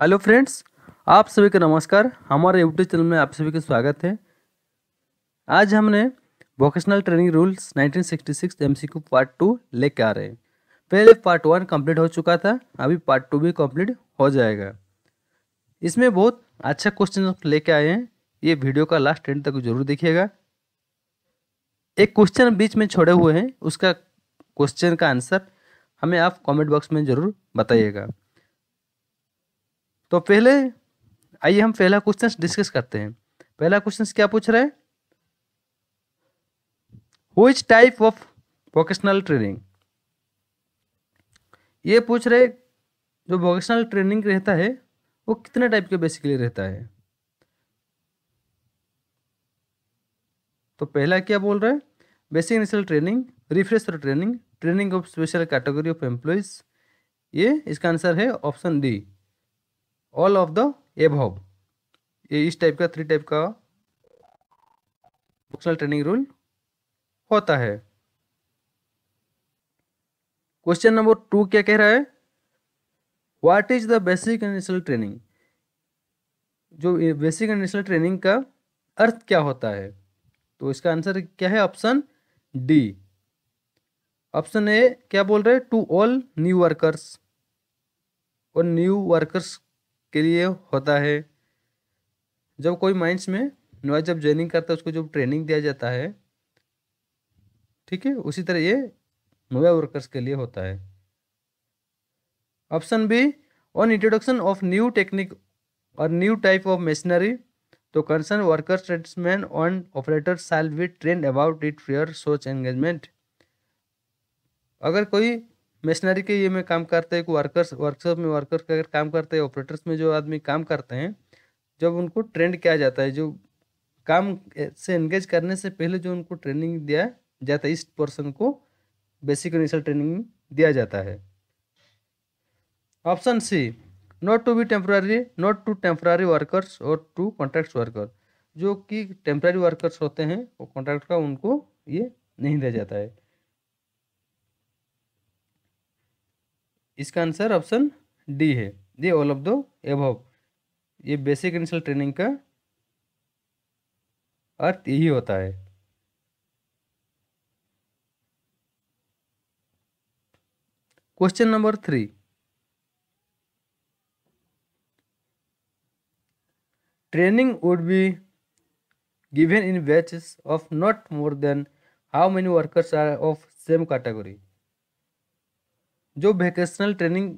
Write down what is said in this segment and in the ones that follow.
Hello friends, आप सभी का नमस्कार। हमारे यूट्यूब चैनल में आप सभी का स्वागत है। आज हमने vocational training rules 1966 MCQ part two लेके आ रहे हैं। पहले पार्ट वन कंप्लीट हो चुका था, अभी पार्ट टू भी कंप्लीट हो जाएगा। इसमें बहुत अच्छा क्वेश्चन लेके आए हैं। ये वीडियो का लास्ट एंड तक ज़रूर देखिएगा। एक क्वेश्चन बीच में छोड़े हुए हैं, उसका क्वेश्चन का आंसर हमें आप कमेंट बॉक्स में ज़रूर बताइएगा। तो पहले आइए हम पहला क्वेश्चन डिस्कस करते हैं। पहला क्वेश्चन क्या पूछ रहे हैं? टाइप ऑफ़ वोकेशनल ट्रेनिंग ये पूछ रहे जो वोकेशनल ट्रेनिंग रहता है, वो कितने टाइप के बेसिकली रहता है? तो पहला क्या बोल रहे हैं? Basic initial training refresher training training of special category of employees ये इसका आंसर है option D all of the above ये इस टाइप का थ्री टाइप का वोकेशनल ट्रेनिंग रूल होता है। क्वेश्चन नंबर टू क्या कह रहा है? What is the basic initial training जो बेसिक इनिशियल ट्रेनिंग का अर्थ क्या होता है? तो इसका आंसर क्या है? ऑप्शन डी ऑप्शन ए क्या बोल रहे हैं? टू ऑल न्यू वर्कर्स और न्यू वर्कर्स के लिए होता है। जब कोई माइंस में नया जब ज्वाइनिंग करता है, उसको जब ट्रेनिंग दिया जाता है, ठीक है, उसी तरह ये नोया वर्कर्स के लिए होता है। Option B on introduction of new technique और न्यू टाइप ऑफ़ मशीनरी तो concern workers tradesman on operator shall be trained about it fresh engagement अगर कोई मशीनरी के ये में काम करते हैं वर्कर्स वर्कशॉप में वर्कर्स का काम करते हैं ऑपरेटर्स में जो आदमी काम करते हैं, जब उनको ट्रेंड किया जाता है, जो काम से एंगेज करने से पहले जो उनको ट्रेनिंग दिया जाता है, इस पर्सन को बेसिक इनिशियल ट्रेनिंग दिया जाता है। Option C not to be temporary not to temporary workers और टू कॉन्ट्रैक्ट वर्कर जो कि टेम्प्रारी वर्कर्स होते हैं, वो कॉन्ट्रैक्ट का उनको ये नहीं दिया जाता है। इसका आंसर ऑप्शन डी है। The all of the above ये बेसिक इनिशियल ट्रेनिंग का अर्थ यही होता है। Question number three training would be given in batches of not more than how many workers are of same category जो vocational training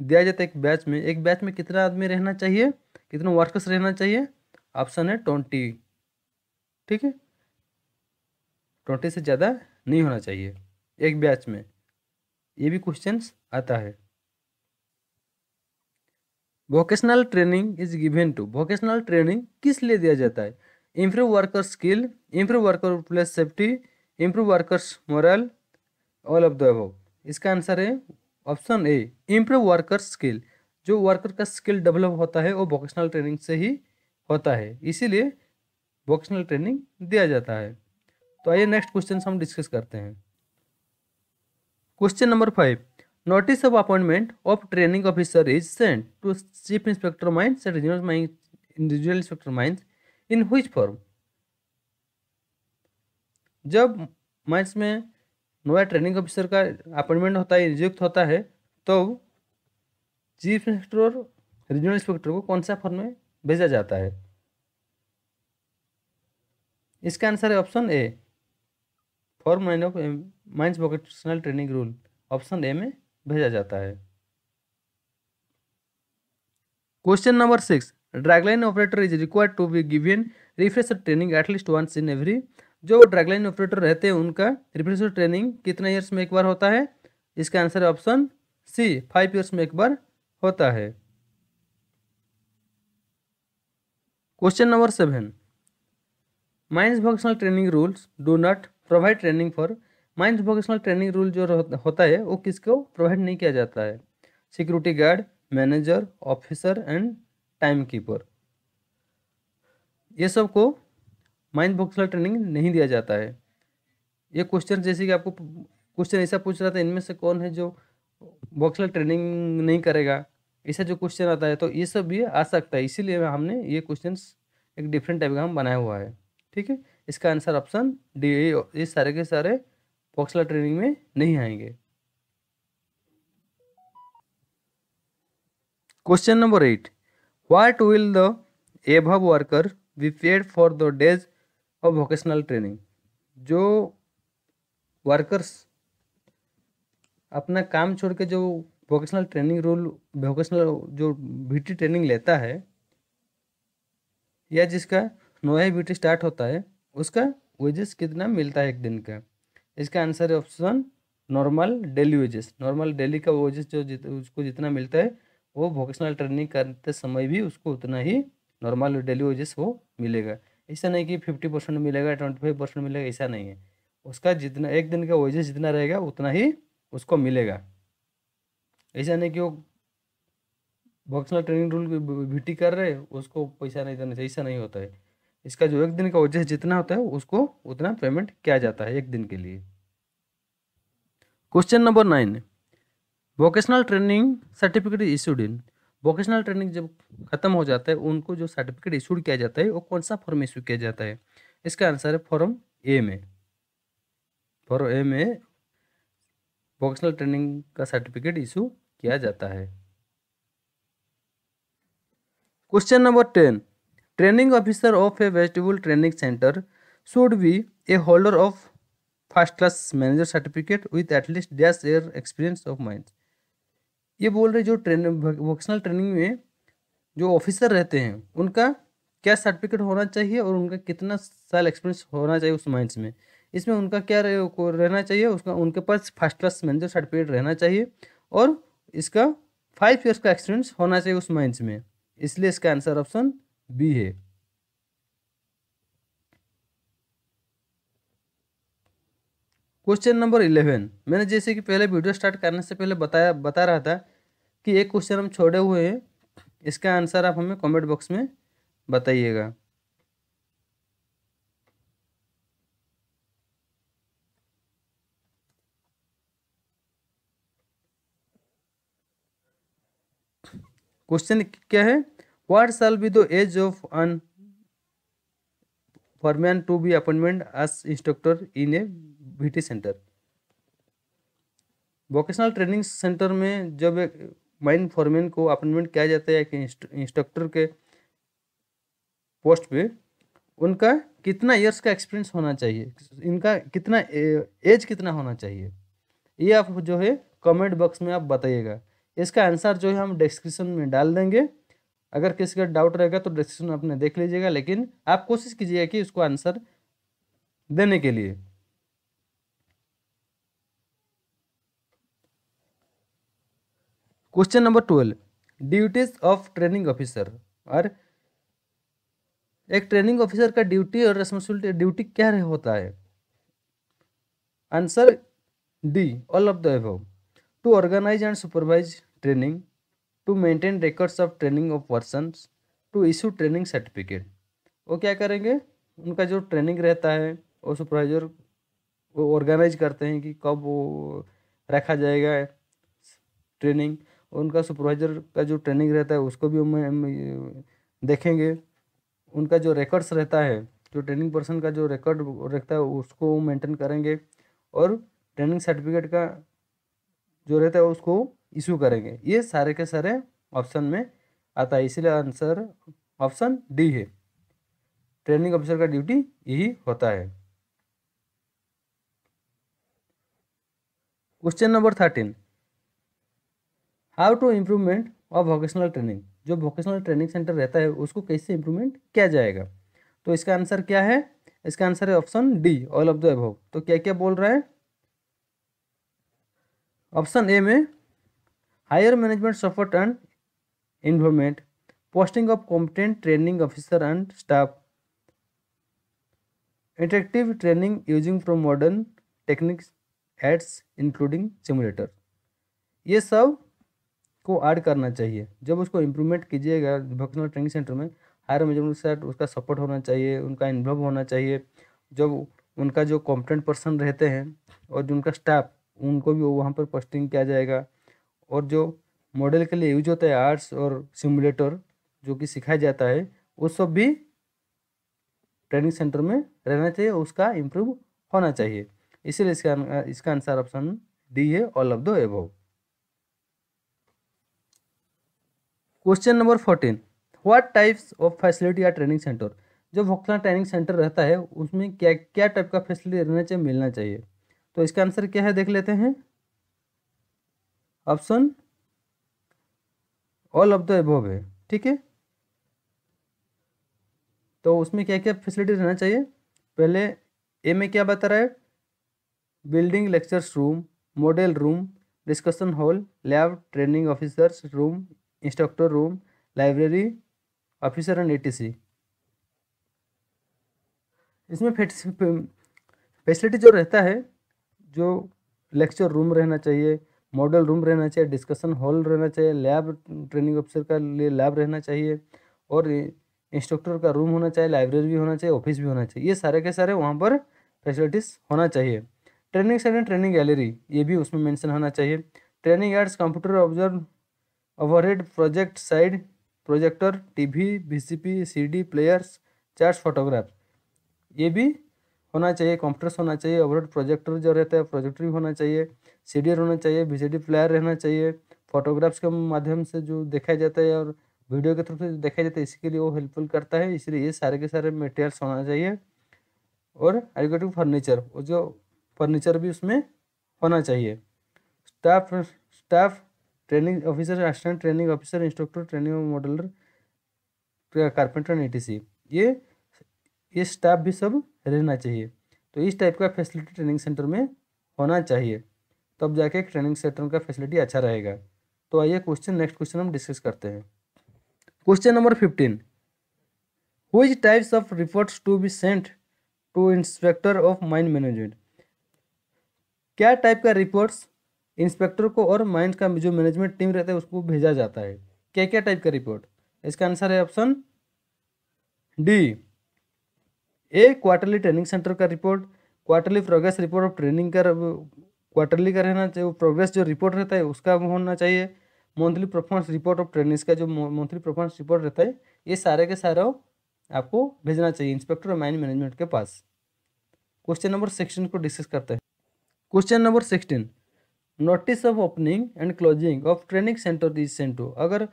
दिया जाता है एक बैच में, एक बैच में कितना आदमी रहना चाहिए? कितने वर्कर्स रहना चाहिए? ऑप्शन है ट्वेंटी ठीक है? ट्वेंटी से ज़्यादा नहीं होना चाहिए। एक बैच में। ये भी क्वेश्चन आता है। Vocational training is given to vocational training किस लिए दिया जाता है? Improve worker skill improve worker place safety improve workers morale all of the above इसका आंसर है option A improve worker skill जो वर्कर का स्किल डेवलप होता है, वो वोकेशनल ट्रेनिंग से ही होता है। इसीलिए वोकेशनल ट्रेनिंग दिया जाता है। तो आइए नेक्स्ट क्वेश्चन हम डिस्कस करते हैं। Question number five notice of appointment of training officer is sent to chief inspector mines and regional mines regional inspector mines in हुई फॉर्म जब माइंस में नया ट्रेनिंग ऑफिसर का अपॉइंटमेंट होता है, नियुक्त होता है तो चीफ इंस्पेक्टर और रीजनल इंस्पेक्टर को कौन सा फॉर्म में भेजा जाता है? इसका आंसर है option A, form mine of mines vocational training rule, option A में भेजा जाता है। Question number six, dragline operator is required to be given refresher training at least once in every जो ड्रैगलाइन ऑपरेटर रहते हैं उनका refresher training कितने years में एक बार होता है? इसका answer option C five years में एक बार होता है। Question number seven mines vocational training rules do not provide training for mines vocational training rule जो होता है, वो किसको प्रोवाइड नहीं किया जाता है? Security guard manager officer and timekeeper ये सबको माइंड वोकेशनल ट्रेनिंग नहीं दिया जाता है। ये क्वेश्चन जैसे कि आपको क्वेश्चन ऐसा पूछ रहा था, इनमें से कौन है जो वोकेशनल ट्रेनिंग नहीं करेगा? ऐसा जो क्वेश्चन आता है तो ये सब भी आ सकता है। इसीलिए हमने ये क्वेश्चन एक डिफरेंट टाइप का हम बनाया हुआ है। ठीक है? इसका आंसर ऑप्शन डी ये सारे के सारे वोक्सला ट्रेनिंग में नहीं आएँगे। Question number eight what will the above worker be paid for the days of vocational training जो वर्कर्स अपना काम छोड़ के जो वोकेशनल ट्रेनिंग रोल वोकेशनल जो बीटी ट्रेनिंग लेता है या जिसका नोया बीटी स्टार्ट होता है उसका वेजेस कितना मिलता है एक दिन का? इसका आंसर है option normal daily wages normal daily का वेजेस जो जित, उसको जितना मिलता है वो वोकेशनल ट्रेनिंग करते समय भी उसको उतना ही नॉर्मल डेली वेजेस वो मिलेगा। ऐसा नहीं कि फिफ्टी परसेंट मिलेगा ट्वेंटी फाइव परसेंट मिलेगा, ऐसा नहीं है। उसका जितना, एक दिन का वेजेस जितना रहेगा, उतना ही उसको मिलेगा। ऐसा नहीं कि वो वोकेशनल ट्रेनिंग रूल वीटी कर रहे, उसको पैसा नहीं देना चाहिए, ऐसा नहीं होता है। इसका जो एक दिन का वजह जितना होता है, उसको उतना पेमेंट किया जाता है एक दिन के लिए। Question number nine vocational training certificate issued in vocational training जब खत्म हो जाता है, उनको जो सर्टिफिकेट इशूड किया जाता है, वो कौन सा फॉर्म इशू किया जाता है? इसका आंसर है फॉर्म ए में। फॉर्म ए में वोकेशनल ट्रेनिंग का सर्टिफिकेट इशू किया जाता है। Question number ten training officer of a vegetable training centre should be a holder of first class manager certificate with at least dash year experience of mind ये बोल रहे जो train vocational training में जो officer रहते हैं उनका क्या सर्टिफिकेट होना चाहिए और उनका कितना साल एक्सपीरियंस होना चाहिए उस माइंस में? इसमें उनका क्या रह, रहना चाहिए? उसका उनके पास फ़र्स्ट क्लास मैनेजर सर्टिफिकेट रहना चाहिए और इसका फाइव ईयर्स का एक्सपीरियंस होना चाहिए उस माइंस में। इसलिए इसका आंसर ऑप्शन बी है। Question number eleven. मैंने जैसे कि पहले वीडियो स्टार्ट करने से पहले बताया, बता रहा था कि एक क्वेश्चन हम छोड़े हुए हैं। इसका आंसर आप हमें कमेंट बॉक्स में बताइएगा। क्वेश्चन क्या है? What shall be the age of an foreman to be appointment as instructor in a VT centre. Vocational training centre में जब एक माइन फॉरमैन को अपॉइंटमेंट किया जाता है एक इंस्ट्रक्टर के पोस्ट पे, उनका कितना इयर्स का एक्सपीरियंस होना चाहिए? इनका कितना एज कितना होना चाहिए? ये आप जो है कमेंट बॉक्स में आप बताइएगा। इसका आंसर जो है हम डिस्क्रिप्शन में डाल देंगे। अगर किसी का डाउट रहेगा तो डिस्क्रिप्शन आपने देख लीजिएगा, लेकिन आप कोशिश कीजिएगा कि उसको आंसर देने के लिए। Question number twelve duties of training officer और एक ट्रेनिंग ऑफिसर का ड्यूटी और रेस्पॉन्सिबिलिटी ड्यूटी क्या होता है? Answer D all of the above to organise and supervise training to maintain records of training of persons to issue training certificate वो क्या करेंगे? उनका जो ट्रेनिंग रहता है, वो सुपरवाइजर वो ऑर्गेनाइज करते हैं कि कब वो रखा जाएगा ट्रेनिंग उनका सुपरवाइजर का जो ट्रेनिंग रहता है, उसको भी हम देखेंगे। उनका जो रिकॉर्ड्स रहता है, जो ट्रेनिंग पर्सन का जो रिकॉर्ड रहता है, उसको मेंटेन करेंगे और ट्रेनिंग सर्टिफिकेट का जो रहता है, उसको इशू करेंगे। ये सारे के सारे ऑप्शन में आता है। इसीलिए आंसर ऑप्शन डी है। ट्रेनिंग ऑफिसर का ड्यूटी यही होता है। Question number thirteen how to improvement of vocational training. जो वोकेशनल ट्रेनिंग सेंटर रहता है, उसको कैसे इम्प्रूवमेंट किया जाएगा? तो इसका आंसर क्या है? इसका आंसर है option D, all of the above. तो क्या क्या बोल रहा है? ऑप्शन ए में, higher management support and involvement, posting of competent training officer and staff, interactive training using from modern techniques, aids, including simulator ये सब को ऐड करना चाहिए। जब उसको इम्प्रूवमेंट कीजिएगा वोकेशनल ट्रेनिंग सेंटर में हायर मैनेजमेंट सेट उसका सपोर्ट होना चाहिए, उनका इन्वॉल्व होना चाहिए। जब उनका जो कॉम्पिटेंट पर्सन रहते हैं और जो उनका स्टाफ उनको भी वहाँ पर पोस्टिंग किया जाएगा। और जो मॉडल के लिए यूज़ होता है आर्ट्स और सिमुलेटर जो कि सिखाया जाता है, वो सब भी ट्रेनिंग सेंटर में रहना चाहिए, उसका इम्प्रूव होना चाहिए। इसीलिए इसका इसका आंसर ऑप्शन डी है all of the above question number fourteen what types of facility या ट्रेनिंग सेंटर जो वोकला ट्रेनिंग सेंटर रहता है, उसमें क्या क्या टाइप का फैसिलिटी रहना चाहिए, मिलना चाहिए? तो इसका आंसर क्या है, देख लेते हैं। Option all of the above है, ठीक है? तो उसमें क्या क्या फैसिलिटी रहना चाहिए? पहले ए में क्या बता रहा है? Building lectures room model room discussion hall lab training officers room instructor room library officer and ATC इसमें फैसिलिटी जो रहता है, जो लेक्चर रूम रहना चाहिए मॉडल रूम रहना चाहिए डिस्कशन हॉल रहना चाहिए लैब ट्रेनिंग ऑफिसर का लिए लैब रहना चाहिए, और इंस्ट्रक्टर का रूम होना चाहिए लाइब्रेरी भी होना चाहिए ऑफ़िस भी होना चाहिए। ये सारे के सारे वहाँ पर फैसिलिटीज़ होना चाहिए। ट्रेनिंग सेंटर ट्रेनिंग गैलरी ये भी उसमें मेंशन होना चाहिए। Training aids computer observe overhead project side, projector, TV, VCP, CD, players chart photograph. ये भी होना चाहिए कंप्यूटर्स होना चाहिए, ओवरहेड प्रोजेक्टर जो रहता है, प्रोजेक्टर भी होना चाहिए, सीडी होना चाहिए वी प्लेयर रहना चाहिए, फोटोग्राफ्स के माध्यम से जो देखा जाता है और वीडियो के थ्रू से देखा जाता है, इसके लिए वो हेल्पफुल करता है, इसलिए ये सारे के सारे मटेरियल्स होना चाहिए। और एडुकेटिव फर्नीचर वो जो फर्नीचर भी उसमें होना चाहिए। Staff staff training officer, assistant training officer, instructor, training modeller carpenter and ये ये स्टाफ भी सब रहना चाहिए। तो इस टाइप का फैसिलिटी ट्रेनिंग सेंटर में होना चाहिए। तब जाके ट्रेनिंग सेंटर का फैसिलिटी अच्छा रहेगा। तो आइए क्वेश्चन, नेक्स्ट क्वेश्चन हम डिस्कस करते हैं। Question number fifteen. Whose types of reports to be sent to inspector of mind management क्या टाइप का रिपोर्ट्स इंस्पेक्टर को और माइंड का जो मैनेजमेंट टीम रहता है उसको भेजा जाता है। क्या क्या टाइप का रिपोर्ट? इसका आंसर है option D. A, quarterly training centre का report. Quarterly progress report of training का क्वार्टरली का रहना चाहिए प्रोग्रेस जो रिपोर्ट रहता है उसका होना चाहिए। Monthly performance report of training का जो मंथली परफॉर्मेंस रिपोर्ट रहता है, ये सारे के सारे आपको भेजना चाहिए इंस्पेक्टर और माइन मैनेजमेंट के पास। क्वेश्चन नंबर सिक्सटीन को डिस्कस करते हैं। Question number sixteen. Notice of opening and closing of training centre is sent to. अगर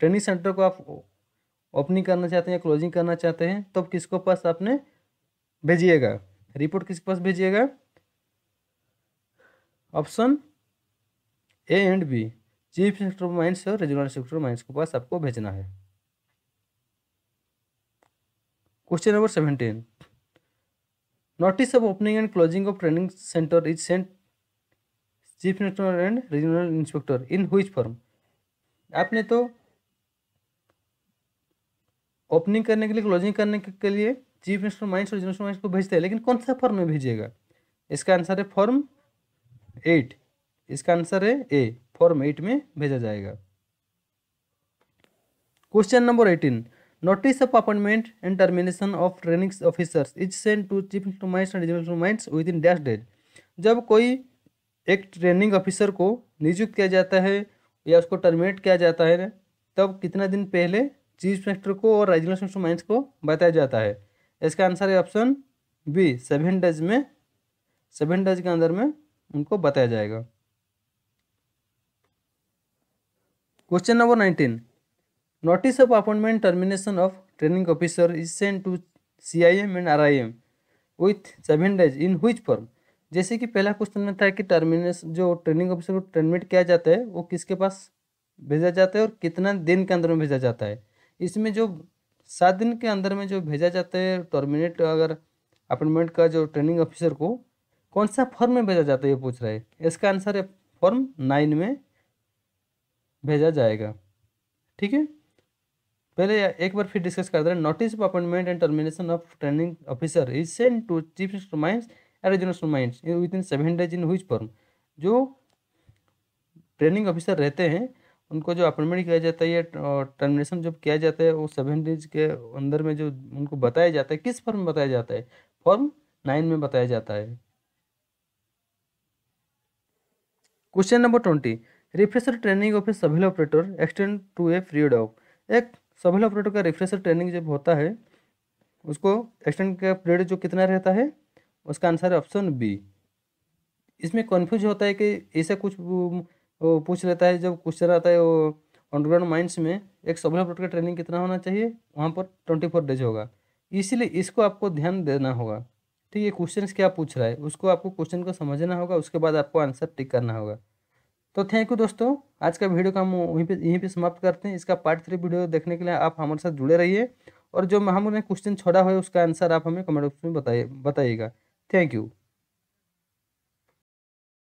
ट्रेनिंग सेंटर को आप ओपनिंग करना चाहते हैं या क्लोजिंग करना चाहते हैं तो किसको पास आपने भेजिएगा? रिपोर्ट किसके पास भेजिएगा? Option A and B. Chief sector mines और रीजनल सेक्टर माइंस के पास आपको भेजना है। Question number seventeen notice of opening and closing of training centre is sent chief inspector and regional inspector in who form? आपने तो opening करने के लिए, क्लोजिंग करने के लिए चीफ मिनिस्टर माइंस और रीजनल माइंस को भेजते हैं, लेकिन कौन सा फॉर्म में भेजिएगा? इसका आंसर है फॉर्म एट। इसका आंसर है ए। फॉर्म एट में भेजा जाएगा। Question number eighteen. Notice of appointment and termination of training officers is send to chief mines and mines with in dash days जब कोई एक ट्रेनिंग ऑफिसर को नियुक्त किया जाता है या उसको टर्मिनेट किया जाता है, तब कितना दिन पहले चीफ मिनिस्टर को और रीजनल माइंस को बताया जाता है। इसका आंसर है ऑप्शन बी, सेवन डेज़ में, सेवन डेज़ के अंदर में उनको बताया जाएगा। Question number nineteen, notice of appointment termination of training officer is send to C I M and R I M with seven days in who form? जैसे कि पहला क्वेश्चन में था कि टर्मिनेस जो ट्रेनिंग ऑफिसर को टर्मिनेट किया जाता है, वो किसके पास भेजा जाता है और कितना दिन के अंदर में भेजा जाता है? इसमें जो सात दिन के अंदर में जो भेजा जाता है टर्मिनेट अगर अपॉइंटमेंट का जो ट्रेनिंग ऑफिसर को, कौन सा फॉर्म में भेजा जाता है, ये पूछ रहा है। इसका आंसर है फॉर्म नाइन में भेजा जाएगा। ठीक है? पहले एक बार फिर डिस्कस कर करते हैं। Notice of appointment and termination of training officer is send to chief minister regional mines with in seven days in who form जो ट्रेनिंग ऑफिसर रहते हैं, उनको जो अपॉइंटमेंट किया जाता है या टर्मिनेशन जब किया जाता है, वो सेवन डेज़ के अंदर में जो उनको बताया जाता है, किस फॉर्म में बताया जाता है? फॉर्म नाइन में बताया जाता है। Question number twenty refresher training of a shovel operator extend to a period of एक सबिल ऑपरेटर का रिफ्रेशर ट्रेनिंग जब होता है, उसको एक्सटेंड का पीरियड जो कितना रहता है? उसका आंसर ऑप्शन बी। इसमें कन्फ्यूज़ होता है कि ऐसा कुछ पूछ लेता है, जब क्वेश्चन आता है, वो अंडरग्राउंड माइंस में, एक सबिल ऑपरेटर का ट्रेनिंग कितना होना चाहिए? वहाँ पर ट्वेंटी फोर डेज़ होगा। इसीलिए इसको आपको ध्यान देना होगा। ठीक है क्वेश्चन क्या पूछ रहा है, उसको आपको क्वेश्चन को समझना होगा, उसके बाद आपको आंसर टिक करना होगा। तो थैंक यू दोस्तों, आज का वीडियो का हम वहीं पे, यहीं पे समाप्त करते हैं। इसका पार्ट थ्री वीडियो देखने के लिए आप हमारे साथ जुड़े रहिए। और जो हमने क्वेश्चन छोड़ा हुआ है, उसका आंसर आप हमें कमेंट बॉक्स में बताइए, बताइएगा। Thank you